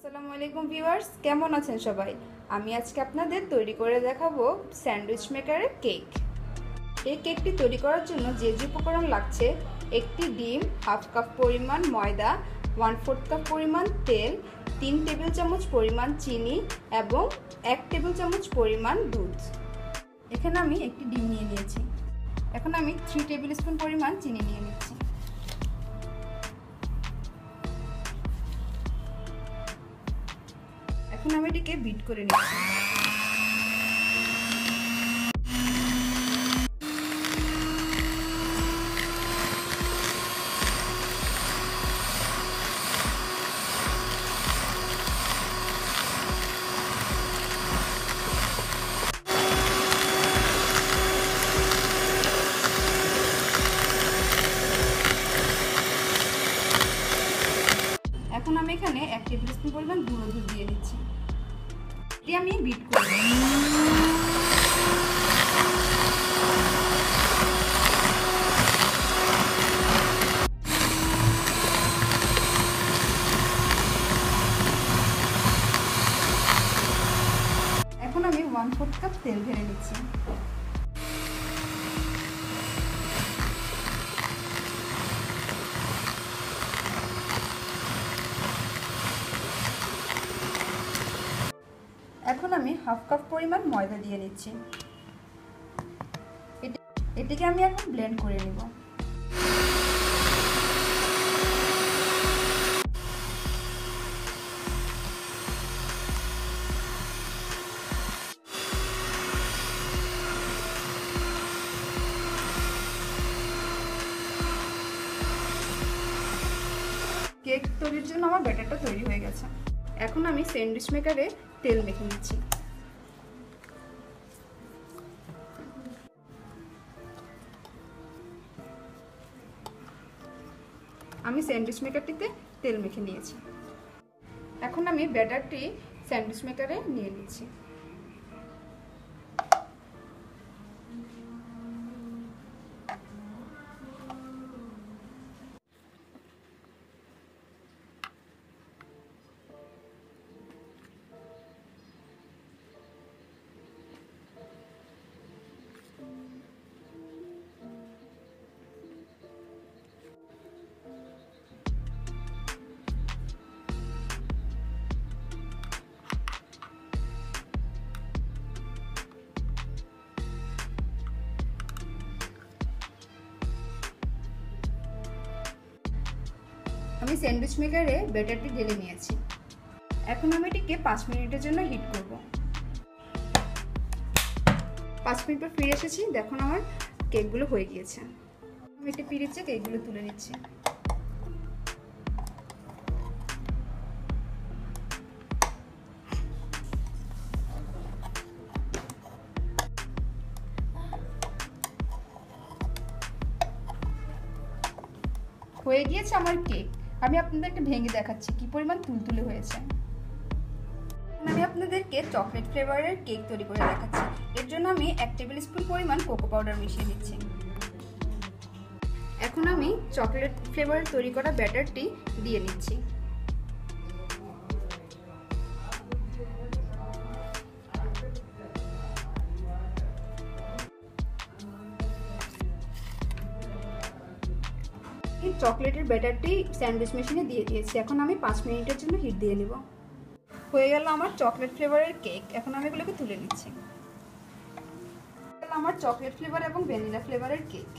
আসসালামু আলাইকুম ভিউয়ার্স, কেমন আছেন সবাই? আমি আজকে আপনাদের তৈরি করে দেখাবো স্যান্ডউইচ মেকারের কেক। এই কেকটি তৈরি করার জন্য যে যে উপকরণ লাগছে, একটি ডিম, হাফ কাপ পরিমাণ ময়দা, ওয়ান ফোর্থ কাপ পরিমাণ তেল, তিন টেবিল চামচ পরিমাণ চিনি এবং এক টেবিল চামচ পরিমাণ দুধ। এখানে আমি একটি ডিম নিয়ে নিয়েছি। এখন আমি থ্রি টেবিল স্পুন পরিমাণ চিনি নিয়ে নিচ্ছি। এখন আমি এটিকে বিট করে নিচ্ছি। পরিমাণ গুঁড়ো দুধ দিয়ে দিচ্ছি। এটি আমি বিট করব। এখন আমি ওয়ান ফোর্থ কাপ তেল ঢেলে নিচ্ছি। এখন আমি হাফ কাপ পরিমাণ ময়দা দিয়ে নিচ্ছি। এটিকে আমি এখন ব্লেন্ড করে নেব। কেক তৈরির জন্য আমার ব্যাটারটা তৈরি হয়ে গেছে। এখন আমি স্যান্ডউইচ মেকারে তেল মেখে নিচ্ছি। আমি স্যান্ডউইচ মেকারটিতে তেল মেখে নিয়েছি। এখন আমি ব্যাটারটি স্যান্ডউইচ মেকারে নিয়ে নিচ্ছি। আমি স্যান্ডউইচ মেকারে ব্যাটারটি ঢেলে নিয়েছি। এখন আমি এটিকে পাঁচ মিনিটের জন্য হিট করব। পাঁচ মিনিট পর ফিরে এসেছি, দেখুন আমার কেকগুলো হয়ে গিয়েছে। আমি এটা ফিরেছে কেকগুলো তুলে নিচ্ছি। হয়ে গিয়েছে আমার কেক। আমি আপনাদেরকে ভেঙে দেখাচ্ছি কি পরিমাণ তুলতুলে হয়েছে। আমি আপনাদেরকে চকলেট ফ্লেভারের কেক তৈরি করে দেখাচ্ছি। এর জন্য আমি এক টেবিল স্পুন পরিমাণ কোকো পাউডার মিশিয়ে দিচ্ছি এখন আমি চকলেট ফ্লেভারের তৈরি করা ব্যাটারটি দিয়ে নিচ্ছি। এই চকলেটের ব্যাটারটি স্যান্ডউইচ মেশিনে দিয়ে দিয়েছি। এখন আমি পাঁচ মিনিটের জন্য হিট দিয়ে নেব। হয়ে গেল আমার চকলেট ফ্লেভারের কেক। এখন আমি এগুলোকে তুলে নিচ্ছি। আমার চকলেট ফ্লেভার এবং ভ্যানিলা ফ্লেভারের কেক।